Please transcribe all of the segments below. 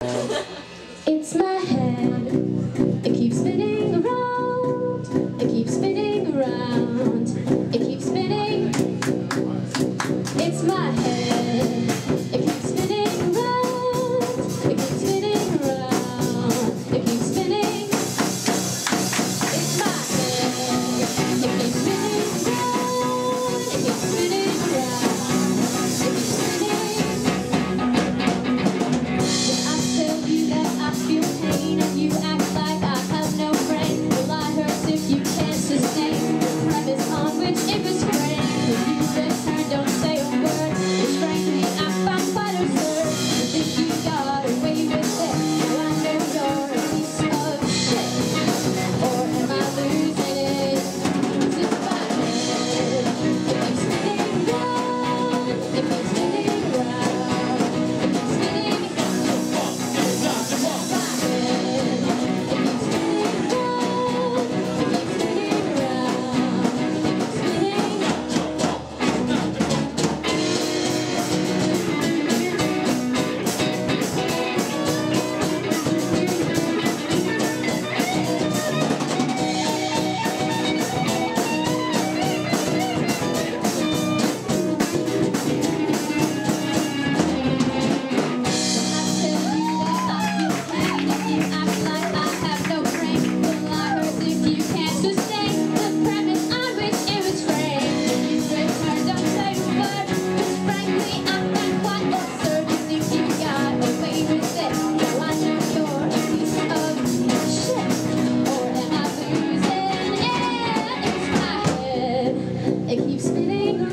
It's my head It keeps spinning around. It keeps spinning around.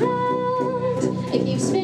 around. It keeps me.